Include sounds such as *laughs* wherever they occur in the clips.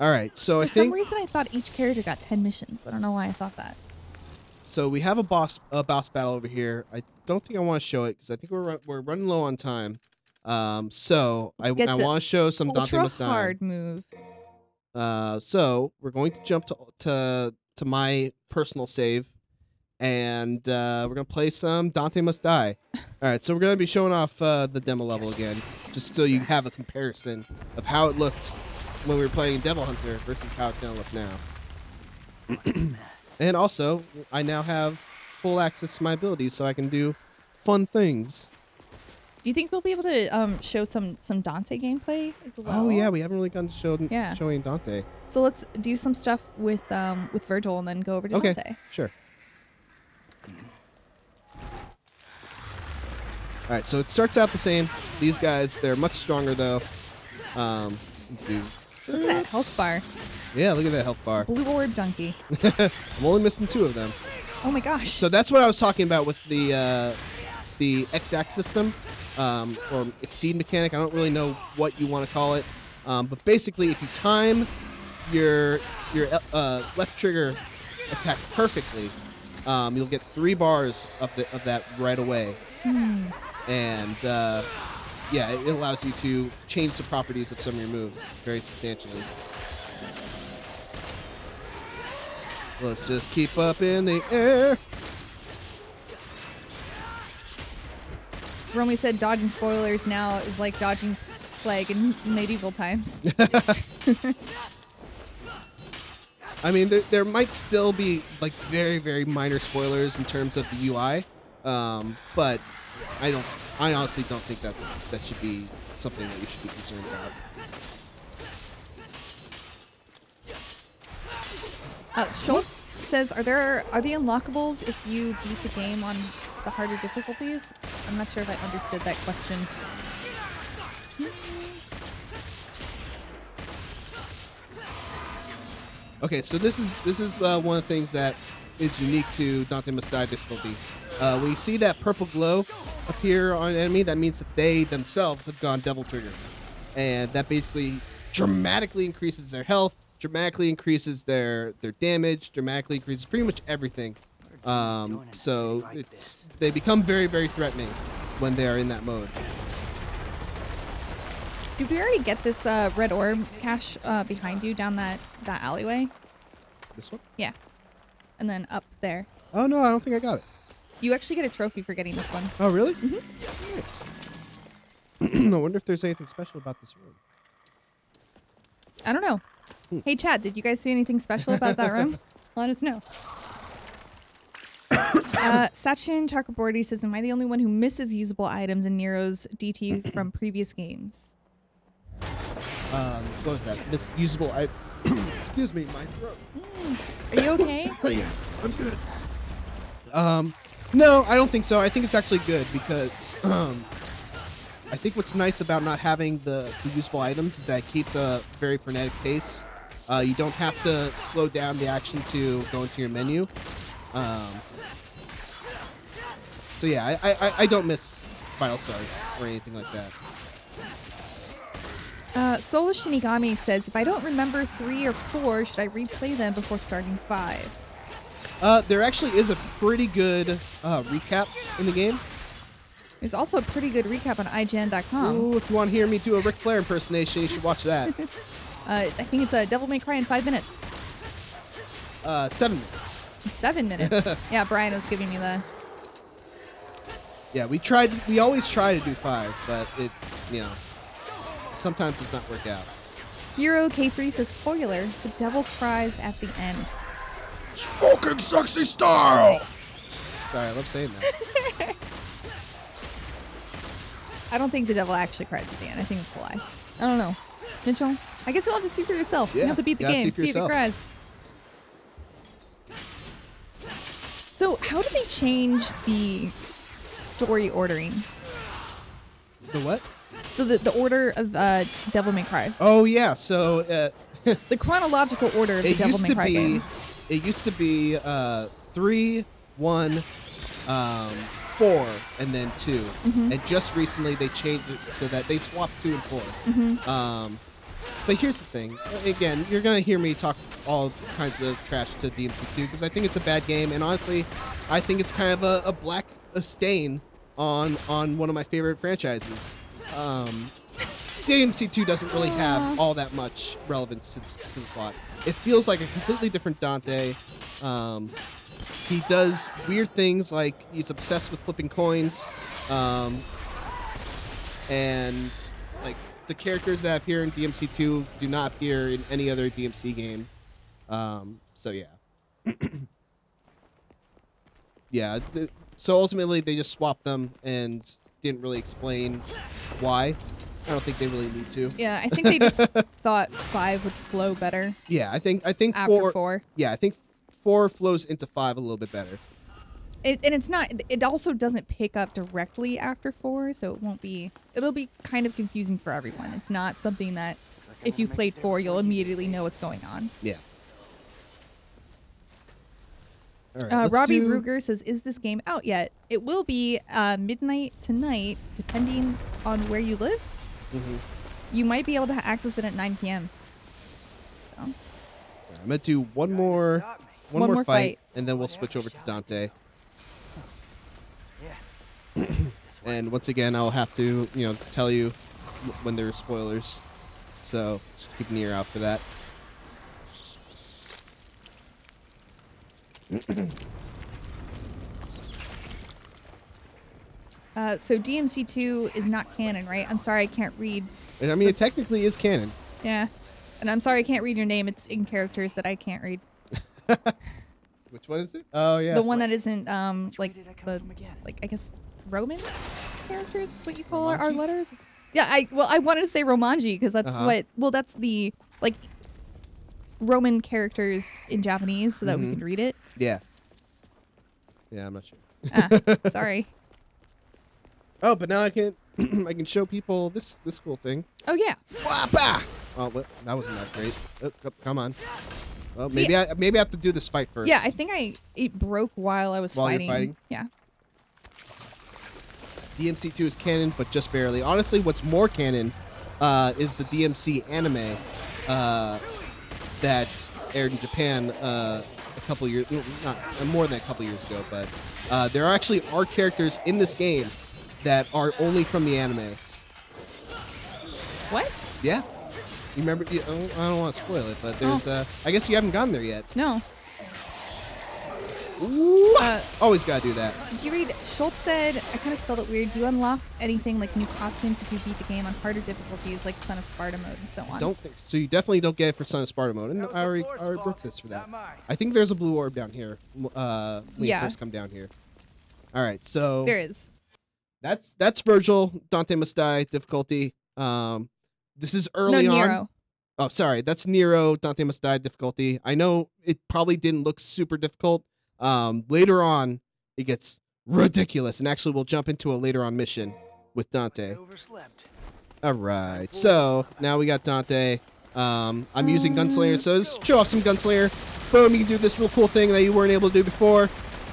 All right, so For I some reason, I thought each character got 10 missions. I don't know why I thought that. so. We have a boss a boss battle over here. I don't think I want to show it because I think we're we're running low on time. Um, so I, get I to want to show some Dante Must Die. hard move. Uh, so we're going to jump to to to my personal save, and uh, we're gonna play some Dante Must Die. *laughs* All right, so we're gonna be showing off uh, the demo level again, just so you have a comparison of how it looked when we were playing Devil Hunter versus how it's gonna look now. *clears throat* and also, I now have full access to my abilities, so I can do fun things. Do you think we'll be able to um, show some some Dante gameplay as well? Oh yeah, we haven't really gotten to show Yeah. showing Dante. So let's do some stuff with um with Virgil and then go over to Okay. Dante. Sure. All right, so it starts out the same. These guys, they're much stronger though. Um, do- Look at that health bar. yeah, look at that health bar. Blue orb donkey. *laughs* I'm only missing two of them. Oh my gosh. So that's what I was talking about with the uh, the X-Act system um, or exceed mechanic. I don't really know what you want to call it, um, but basically, if you time your your uh, left trigger attack perfectly, um, you'll get three bars of the of that right away, and uh, yeah, it allows you to change the properties of some of your moves very substantially. Let's just keep up in the air. Romy said dodging spoilers now is like dodging plague in medieval times. *laughs* I mean, there, there might still be like very, very minor spoilers in terms of the UI, um, but I don't. I honestly don't think that's that should be something that you should be concerned about. Uh, Schultz says, "Are there are the unlockables if you beat the game on the harder difficulties?" I'm not sure if I understood that question. Okay, so this is this is uh, one of the things that is unique to Dante Must Die difficulty. Uh, when you see that purple glow appear on an enemy, that means that they themselves have gone Devil Trigger, and that basically dramatically increases their health, dramatically increases their their damage, dramatically increases pretty much everything. Um, so it's they become very very threatening when they are in that mode. Did we already get this uh, red orb cache uh, behind you down that that alleyway? This one? Yeah, and then up there. Oh no, I don't think I got it. You actually get a trophy for getting this one. Oh really? Nice. *clears throat* I wonder if there's anything special about this room. I don't know. Hey, Chad, did you guys see anything special about that room? *laughs* Let us know. *coughs* uh, Sachin Chakraborty says, Am I the only one who misses usable items in Nero's DT *clears throat* from previous games? Um, what was that? This usable. I. *coughs* Excuse me, my throat. Are you okay? Oh *coughs* yeah, I'm good. Um, no, I don't think so. I think it's actually good because um, I think what's nice about not having the, usable items is that it keeps a very frenetic pace. Uh, you don't have to slow down the action to go into your menu. Um, so yeah, I, I, I don't miss Vital Stars or anything like that. Uh, Solo Shinigami says, If I don't remember three or four, should I replay them before starting five? Uh, there actually is a pretty good uh, recap in the game. There's also a pretty good recap on IGN.com. Ooh, if you want to hear me do a Ric Flair impersonation, you should watch that. *laughs* Uh, I think it's a Devil May Cry in five minutes. uh, seven minutes. Seven *laughs* minutes. yeah, Brian was giving me the. Yeah, we tried. We always try to do five, but it, you know, sometimes does not work out. Hero K3 says, Spoiler, the devil cries at the end. Smoking sexy style. Sorry, I love saying that. *laughs* I don't think the devil actually cries at the end. I think it's a lie. I don't know. Mitchell, I guess you'll have to see for yourself. you Yeah, have to beat the you gotta game, see for see if it cries. So, how do they change the story ordering? the what? So, the, the order of uh, Devil May Cry. Oh yeah. So uh, *laughs* The chronological order of the it Devil used May to Cry be. games. It used to be uh, three, one, um, four, and then 2 Mm-hmm. And just recently they changed it so that they swapped two and 4 Mm-hmm. Um, but here's the thing. Again, you're gonna hear me talk all kinds of trash to DMC2 because I think it's a bad game, and honestly, I think it's kind of a, a black a stain on on one of my favorite franchises. Um, DMC2 doesn't really have all that much relevance since to the plot. It feels like a completely different Dante. Um, he does weird things like he's obsessed with flipping coins, um, and like the characters that appear in DMC2 do not appear in any other DMC game. Um, so yeah, *clears throat* yeah. so ultimately, they just swapped them and didn't really explain why. I don't think they really need to. Yeah, I think they just *laughs* thought five would flow better Yeah, I think I think after four, four. Yeah, I think four flows into five a little bit better. It, and it's not. It also doesn't pick up directly after four, so it won't be. It'll be kind of confusing for everyone. It's not something that if you played four, you'll immediately know what's going on. Yeah. Right, Uh, Robbie do- Ruger says, "Is this game out yet? It will be uh, midnight tonight, depending on where you live. Mhm. You might be able to access it at 9 p.m. So, I'm gonna do one more, one, One more, more fight, fight. and then we'll switch over to Dante. *clears throat* And once again, I'll have to, you know, tell you when there are spoilers. So just keep an ear out for that. *clears throat* uh, so DMC2 is not canon, right? I'm sorry, I can't read. And I mean, it technically is canon. Yeah, and I'm sorry I can't read your name. It's in characters that I can't read. *laughs* Which one is it? Oh yeah. The one that isn't um like I the again? like I guess Roman characters. What you call our, our letters? Yeah, I well I wanted to say Romanji because that's Uh-huh. what well that's the like Roman characters in Japanese so that we Mhm. can read it. Yeah. Yeah, I'm not sure. Ah, sorry. *laughs* Oh, but now I can *clears throat* I can show people this this cool thing. Oh yeah. Whapa! Oh, what? that wasn't that great. Oh, come on. Well, See- maybe I maybe I have to do this fight first. Yeah, I think I it broke while I was While you're fighting. fighting? Yeah. DMC2 is canon, but just barely. Honestly, what's more canon uh, is the DMC anime uh, that aired in Japan uh, a couple years, not uh, more than a couple years ago. But uh, there actually are characters in this game that are only from the anime. What? Yeah, you remember? You, I don't, don't want to spoil it, but there's. Uh, I guess you haven't gone there yet. No. Ooh, Uh, always gotta do that. Did you read? Schultz said, I kind of spelled it weird. Do you unlock anything like new costumes if you beat the game on harder difficulties, like Son of Sparta mode and so on? Don't think so. You definitely don't get it for Son of Sparta mode, and I already, I already broke this for that. not. I think there's a blue orb down here. Uh, when Yeah. you first come down here. All right, so There is. That's that's Virgil Dante must die difficulty. Um, this is early no, on. Nero. Oh, sorry, that's Nero Dante must die difficulty. I know it probably didn't look super difficult. Um, later on, it gets ridiculous, and actually, we'll jump into a later on mission with I Dante. overslept. All right, so now we got Dante. Um, I'm using Gunslinger, so let's show off some Gunslinger. Boom, you can do this real cool thing that you weren't able to do before.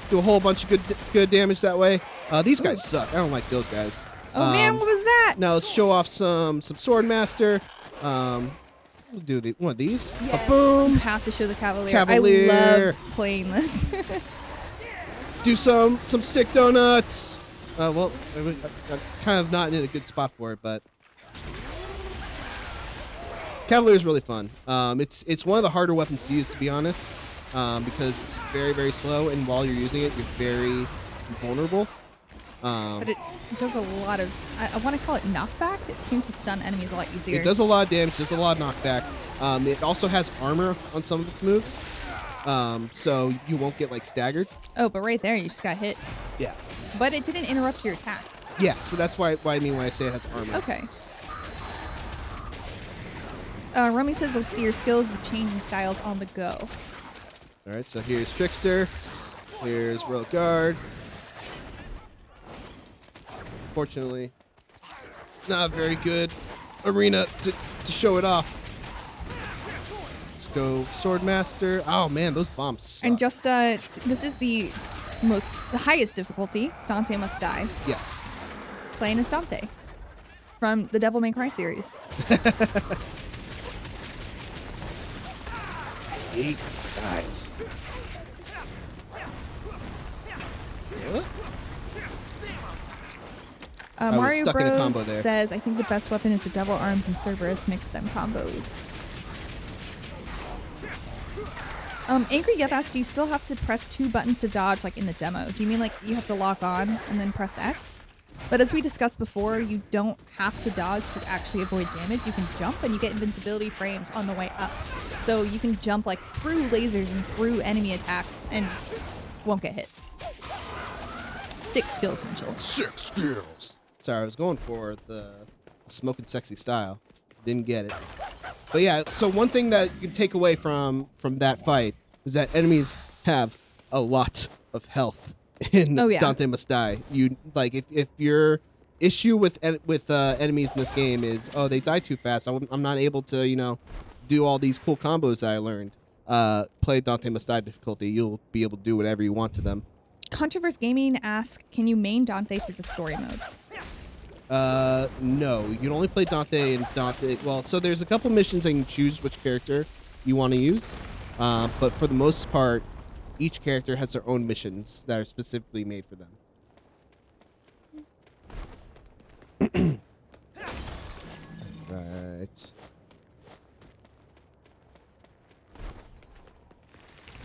Do a whole bunch of good good damage that way. Uh, these guys suck. I don't like those guys. Oh man, Um, what was that? Now let's show off some some Swordmaster. Um, we'll do the one of these. Yes. Boom. You have to show the Cavalier. Cavalier. I loved playing this. *laughs* Do some some sick donuts. Uh, well, I'm kind of not in a good spot for it, but Cavalier is really fun. Um, it's it's one of the harder weapons to use, to be honest, um, because it's very very slow, and while you're using it, you're very vulnerable. Um, but it does a lot of. I, I want to call it knockback. It seems to stun enemies a lot easier. It does a lot of damage. Does a lot of knockback. Um, it also has armor on some of its moves, um, so you won't get like staggered. Oh, but right there, you just got hit. Yeah. But it didn't interrupt your attack. Yeah. So that's why why I mean when I say it has armor. Okay. Uh, Romy says, let's see your skills, the changing styles on the go. All right. So here's Trickster. Here's Royal Guard unfortunately. Not very good arena to, to show it off. Let's go Swordmaster. Oh man, those bombs suck. And just, uh, this is the most, the highest difficulty. Dante must die. Yes. Playing as Dante from the Devil May Cry series. *laughs* hate guys. Uh, was Mario stuck in a Bros combo there. says, "I think the best weapon is the Devil Arms and Cerberus. Mix them combos." Um, Angry Yep asked, "Do you still have to press two buttons to dodge, like in the demo? Do you mean like you have to lock on and then press X?" But as we discussed before, you don't have to dodge to actually avoid damage. You can jump and you get invincibility frames on the way up. So you can jump like through lasers and through enemy attacks and won't get hit. Six skills, Mitchell. Six skills. Sorry, I was going for the smoking sexy style. Didn't get it. But yeah, so one thing that you can take away from from that fight is that enemies have a lot of health *laughs* in Oh, yeah. Dante Must Die. You like if, if your issue with with uh, enemies in this game is oh they die too fast. I'm I'm not able to you know do all these cool combos that I learned. Uh, play Dante Must Die difficulty. You'll be able to do whatever you want to them. Controverse Gaming asks, "Can you main Dante through the story mode?" Uh, no. You can only play Dante and Dante. Well, so there's a couple missions you can choose which character you want to use. Uh, but for the most part, each character has their own missions that are specifically made for them. *clears throat* right.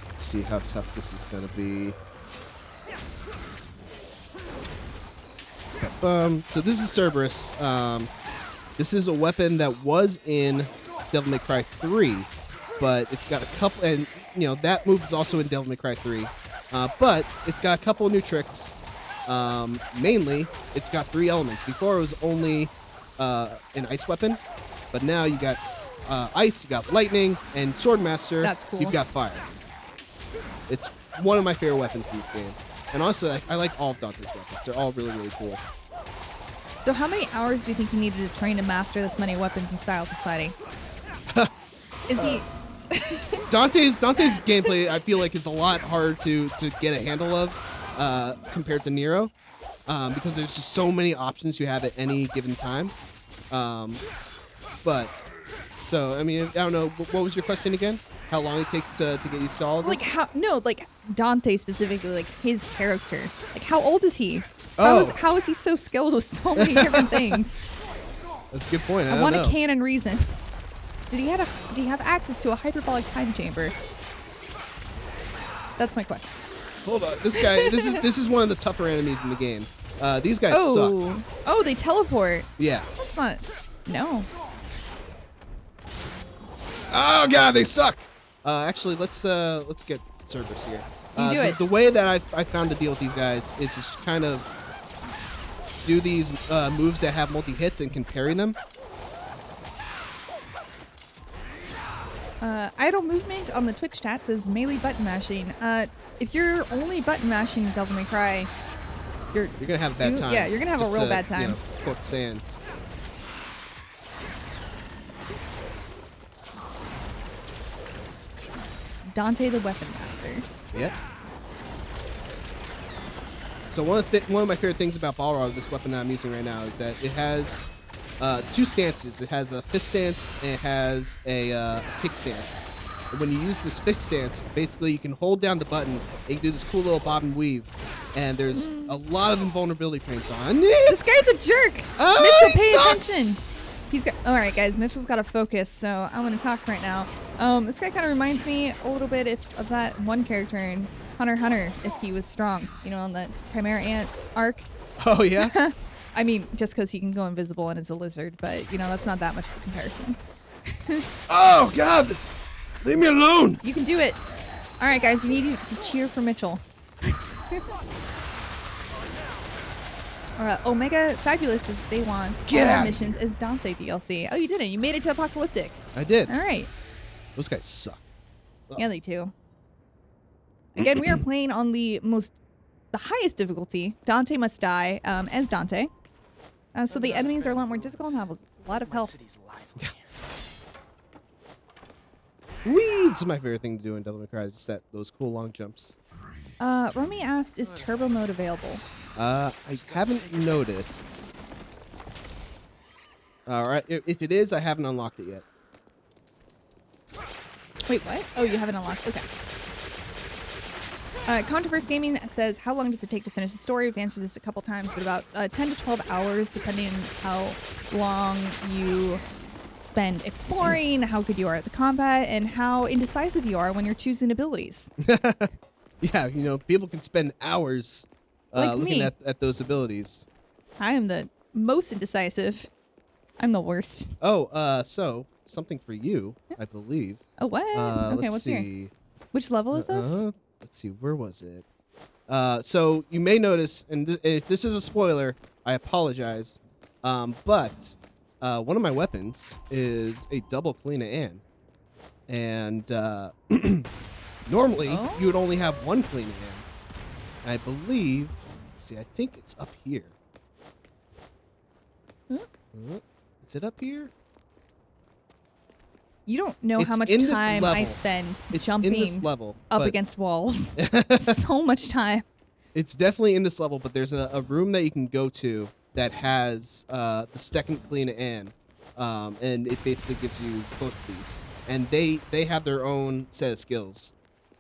Let's see how tough this is going to Um, so this is Cerberus. Um, this is a weapon that was in Devil May Cry 3, but it's got a couple, and you know that move is also in Devil May Cry 3, uh, but it's got a couple new tricks. Um, mainly, it's got three elements. Before it was only uh, an ice weapon, but now you got uh, ice, you got lightning, and Swordmaster. That's cool. You've got fire. It's one of my favorite weapons in this game. And also, I, I like all of Dante's weapons. They're all really, really cool. So, how many hours do you think you needed to train to master this many weapons and styles of fighting? *laughs* Is he? Dante's Dante's gameplay, I feel like, is a lot harder to to get a handle of uh, compared to Nero, um, because there's just so many options you have at any given time. Um, but so, I mean, I don't know. What was your question again? How long it takes to, to get used to all of this? Like how? No, like Dante specifically, like his character. Like how old is he? How is Oh. how is he so skilled with so many different *laughs* things? That's a good point. I, I, want know. a canon reason. Did he have a, Did he have access to a hyperbolic time chamber? That's my question. Hold on, this guy. This is this is one of the tougher enemies in the game. Uh, these guys suck. Oh, oh, they teleport. Yeah. That's not. No. Oh god, they suck. Uh, actually, let's uh, let's get Cerberus here. You Uh, do the, it. the way that I, I found to deal with these guys is just kind of do these uh, moves that have multi hits and can parry them. Uh, idle movement on the Twitch chat is melee button mashing. Uh, if you're only button mashing Devil May Cry, you're You're gonna have a bad You- time. yeah, you're gonna have a real to, bad You time. know, quote Sans. Dante the Weapon Master. Yep. So one of one of my favorite things about Balrog, this weapon that I'm using right now, is that it has uh, two stances. It has a fist stance and it has a uh, kick stance. And when you use this fist stance, basically you can hold down the button and you do this cool little bob and weave. And there's a lot of invulnerability frames on This guy's a jerk. Oh, Mitchell, pay sucks. attention. He's got. All right, guys. Mitchell's got to focus, so I'm gonna talk right now. Um, this guy kind of reminds me a little bit if, of that one character in Hunter Hunter, if he was strong. You know, on the Chimera Ant arc. *laughs* Oh yeah. *laughs* I mean, just because he can go invisible and is a lizard, but you know that's not that much of a comparison. *laughs* oh God, leave me alone. You can do it. All right, guys. We need you to cheer for Mitchell. Uh, Omega Fabulous says they want Get all out. missions as Dante DLC. Oh, you didn't. You made it to Apocalyptic. I did. All right. Those guys suck. Yeah, they do. Again, we are playing on the most, the highest difficulty. Dante must die um, as Dante. Uh, so the enemies are a lot more difficult and have a lot of health. City's alive. Whee! This is my favorite thing to do in Devil May Cry. Just that those cool long jumps. Uh, Romy asked, is turbo mode available? Uh, I haven't noticed. All right, if, if it is, I haven't unlocked it yet. Wait, what? Oh, you haven't unlocked. Okay. Uh, Controverse Gaming says, "How long does it take to finish the story?" We've answered this a couple times, but about uh, 10 to 12 hours, depending on how long you spend exploring, how good you are at the combat, and how indecisive you are when you're choosing abilities. *laughs* Yeah, you know, people can spend hours uh, Like looking at, at those abilities. I am the most indecisive. I'm the worst. Oh, uh, so something for you, I believe. Oh, what? Uh, okay, let's what's see. here? Which level is this? Uh, let's see, where was it? Uh, so you may notice, and th- if this is a spoiler, I apologize. Um, but uh, one of my weapons is a double Kalina Ann, and uh, *clears throat* normally Oh. you would only have one Kalina Ann. I believe. Let's see, I think it's up here. Uh, Is it up here? You don't know how much time I spend It's jumping this level up against walls. *laughs* *laughs* so much time. It's definitely in this level, but there's a, a room that you can go to that has uh, the second Kalina Ann, um, and it basically gives you both of these. And they they have their own set of skills.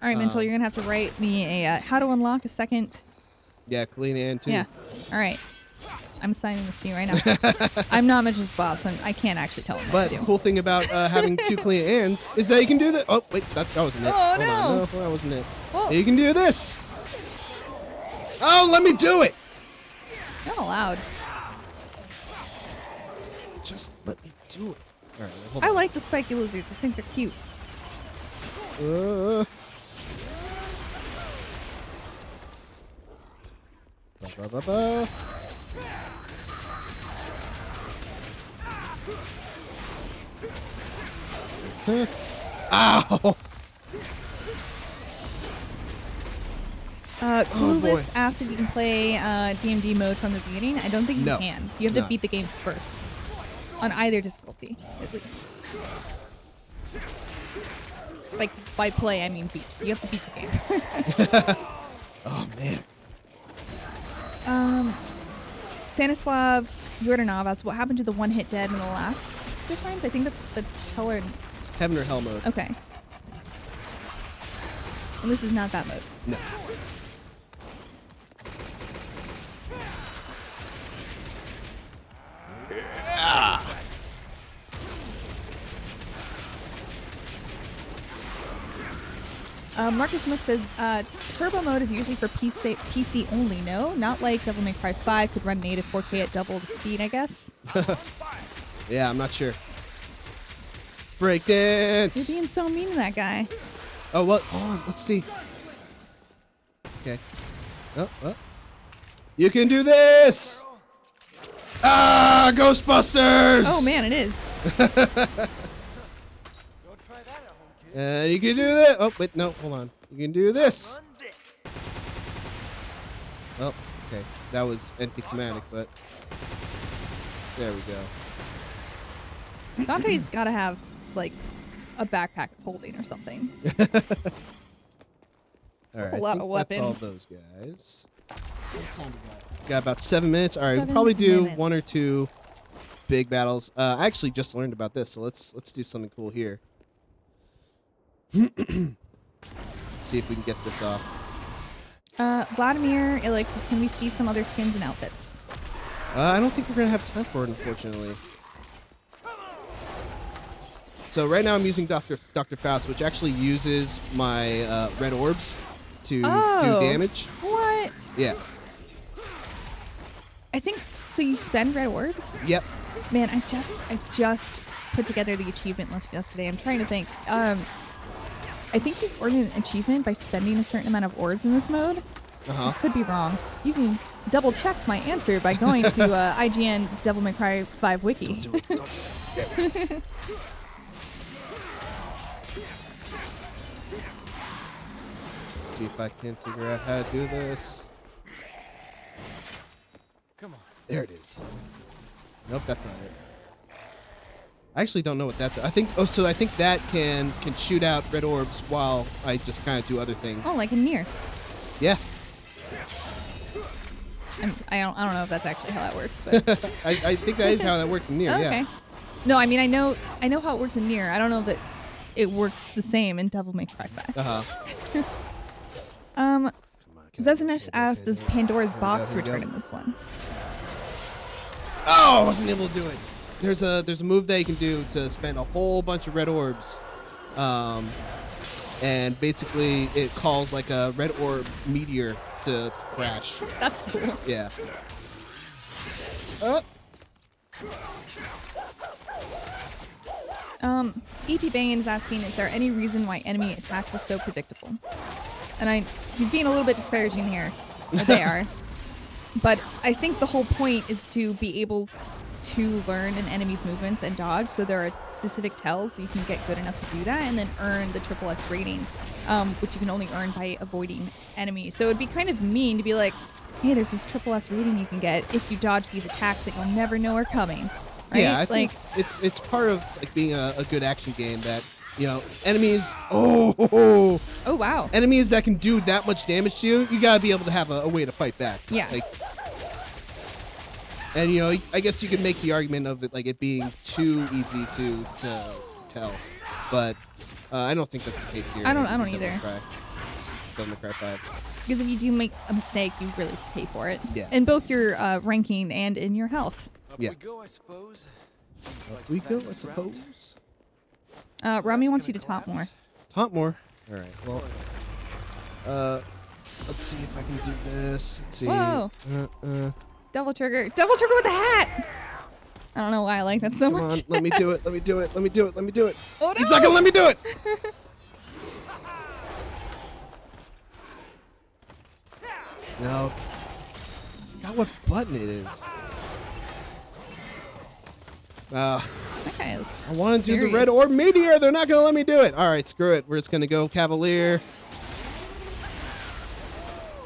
All right, Mintel, Um, you're gonna have to write me a uh, how to unlock a second. Yeah, Kalina Ann too. Yeah. All right. I'm signing this to you right now. I'm not Mitchell's boss, and I can't actually tell him what But to do. cool thing about uh, having two *laughs* Kalina Anns is that you can do that. Oh wait, that, that wasn't it. Oh, Hold on. no. no, that wasn't it. Well, You can do this. Oh, let me do it. not allowed. Just let me do it. All right, hold I on. like the spiky lizards. I think they're cute. Uh. Ba, ba, ba, ba. *laughs* Ow! Uh, Oh. Clueless asked if you can play uh, DMD mode from the beginning. I don't think you No. can. You have to No. beat the game first, on either difficulty, at least. Like by play, I mean beat. You have to beat the game. *laughs* Stanislav Yordanov asked what happened to the one hit dead in the last difference. I think that's that's colored. Heaven or hell mode? Okay. And this is not that mode. No. Uh, Marcus Mook says uh, turbo mode is usually for PC, PC only. No, not like Devil May Cry 5 could run native 4K at double the speed. I guess. *laughs* Yeah, I'm not sure. You're being so mean to that guy. Oh, what? Hold on. Let's see. Okay. Oh, oh. You can do this. Ah, Ghostbusters. Oh man, it is. *laughs* And you can do this. Oh, wait, no, hold on. You can do this. Oh, okay. That was anticlimactic, but there we go. Dante's *clears throat* got to have like a backpack of holding or something. *laughs* All right, a lot of That's all weapons. those guys. Got about seven minutes. All right, Seven we'll probably do minutes. one or two big battles. Uh, I actually just learned about this, so let's let's do something cool here. *clears throat* see if we can get this off. Uh, Vladimir says, "Can we see some other skins and outfits?" Uh, I don't think we're gonna have time for it, unfortunately. So right now I'm using Doctor Doctor Faust, which actually uses my uh, red orbs to Oh. do damage. What? Yeah. I think so. You spend red orbs. Yep. Man, I just I just put together the achievement list yesterday. I'm trying to think. Um, I think you earn an achievement by spending a certain amount of orbs in this mode. Uh huh. Could be wrong. You can double check my answer by going to uh, *laughs* IGN Devil May Cry 5 wiki. *laughs* see if I can figure out how to do this. Come on. There it is. Nope, that's not it. I actually don't know what that's. I think. Oh, so I think that can can shoot out red orbs while I just kind of do other things. Oh, like in Nier. Yeah. I'm, I don't I don't know if that's actually how that works, but *laughs* I, I think that is how that works in Nier. *laughs* Oh, okay. Yeah. No, I mean I know I know how it works in Nier. I don't know that it works the same in Devil May Cry 5. *laughs* Uh huh. Um. Zezinesh asked, does Pandora's box Here we go. return in this one? Oh, I wasn't able to do it. There's a there's a move that you can do to spend a whole bunch of red orbs, um, and basically it calls like a red orb meteor to, to crash. That's cool. Yeah. Uh, Um, E.T. Bane is asking, is there any reason why enemy attacks are so predictable? And I, he's being a little bit disparaging here. Or they *laughs* are. But I think the whole point is to be able to learn an enemy's movements and dodge. So there are specific tells so you can get good enough to do that and then earn the triple S rating, um, which you can only earn by avoiding enemies. So it'd be kind of mean to be like, hey, there's this triple S rating you can get if you dodge these attacks that you'll never know are coming. Right? Yeah, I like, think it's it's part of like being a, a good action game that you know enemies. Oh, oh wow. enemies that can do that much damage to you, you gotta be able to have a, a way to fight back. Yeah. Like, and you know, I guess you could make the argument of it like it being too easy to to, to tell, but uh, I don't think that's the case here. I don't- I in don't Devil May either. Cry. Devil May Cry Five. Because if you do make a mistake, you really pay for it. Yeah. In both your uh, ranking and in your health. Up Yeah. we go, I suppose. Seems like We go, I suppose. Uh, Rami wants you to gonna top more. collapse. Taunt more. All right. Well, uh, let's see if I can do this. Let's see. Whoa. Uh, uh, Double trigger. Double trigger with the hat! I don't know why I like that so come much. on, let me do it. Let me do it. Let me do it. Let me do it. oh He's not no! gonna let me do it. *laughs* no. Forgot what button it is. Uh, Okay. I want to do the red or meteor. They're not gonna let me do it. All right, screw it. We're just gonna go Cavalier.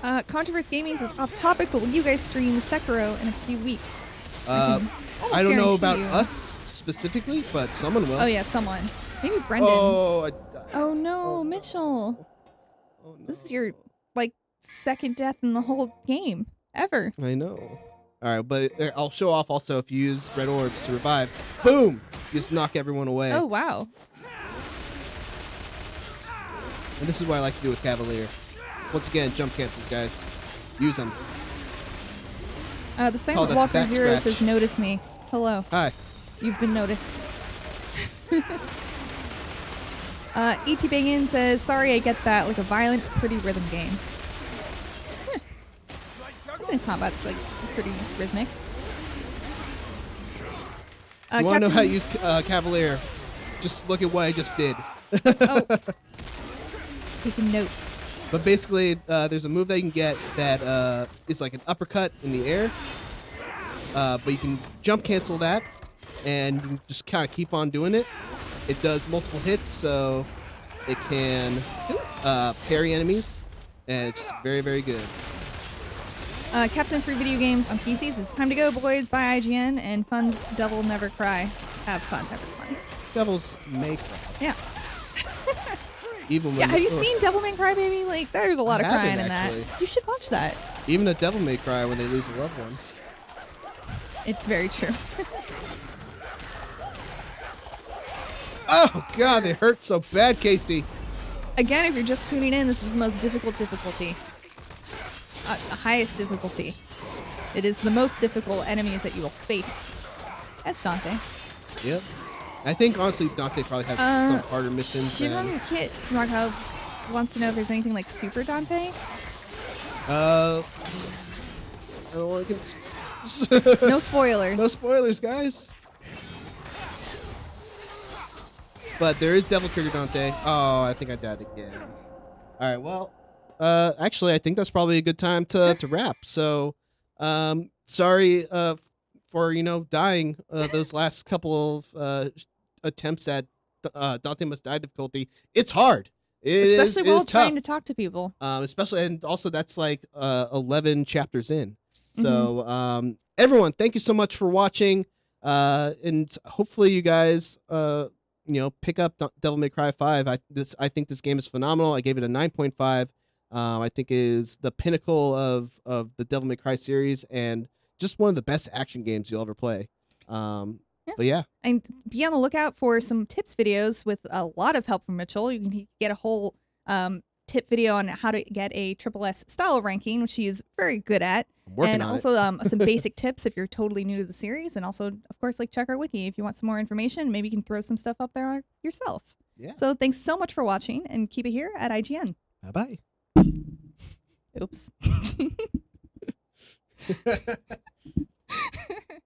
Uh, Controverse Gaming says off topic, but will you guys stream Sekiro in a few weeks? Uh, Almost I don't know about you. us specifically, but someone will. Oh yeah, someone. Maybe Brendan. Oh, I died. Oh, no, Oh, Mitchell. Oh, no. This is your like second death in the whole game ever. I know. All right, but uh, I'll show off also if you use red orbs to revive. Boom! You just knock everyone away. Oh wow. And this is what I like to do with Cavalier. Once again, jump cancels, guys. Use them. Uh, the Silent that Walker Zero scratch. says, "Notice me." Hello. Hi. You've been noticed. *laughs* uh, E.T. Bangin says, sorry, I get that. Like a violent, pretty rhythm game. *laughs* Think combat's like pretty rhythmic. Uh, you want to know how to use uh, Cavalier? Just look at what I just did. oh. *laughs* Taking notes. But basically, uh, there's a move that you can get that uh, is like an uppercut in the air. Uh, but you can jump cancel that, and you can just kind of keep on doing it. It does multiple hits, so it can uh, parry enemies, and it's very, very good. Uh, Captain Free Video Games on PCs. It's time to go, boys. Buy IGN and fun's Devil Never Cry. Have fun, have fun. Devils make. Yeah. *laughs* Even when Yeah, have you seen Devilman Crybaby? Like, there's a lot I of crying haven't, in actually. that. You should watch that. Even a devil may cry when they lose a loved one. It's very true. *laughs* Oh God, they hurt so bad, Casey. Again, if you're just tuning in, this is the most difficult difficulty. Uh, the highest difficulty. It is the most difficult enemies that you will face. That's Dante. Yep. I think honestly, Dante probably has Uh, some harder missions. Shimon Kit Rockow wants to know if there's anything like Super Dante. uh, I don't want to. get No spoilers. No spoilers, guys. But there is Devil Trigger Dante. Oh, I think I died again. All right, well, uh, actually, I think that's probably a good time to to wrap. So, um, sorry, uh, for you know dying uh, those last couple of uh attempts at uh, Dante Must Die difficulty. It's hard. It is- Especially it while is tough. trying to talk to people. um, especially and also that's like uh, 11 chapters in. So um, everyone thank you so much for watching. Uh, and hopefully you guys uh, you know pick up devil may cry 5 i this i think this game is phenomenal. I gave it a 9.5 um, i think is the pinnacle of of the devil may cry series and just one of the best action games you'll ever play. Um, Yeah. But yeah, And be on the lookout for some tips videos with a lot of help from Mitchell. You can get a whole um, tip video on how to get a triple S style ranking, which she is very good at. And also um, some *laughs* basic tips if you're totally new to the series. And also, of course, like check our wiki if you want some more information. Maybe you can throw some stuff up there yourself. Yeah. So thanks so much for watching and keep it here at IGN. Bye bye. Oops. *laughs* *laughs*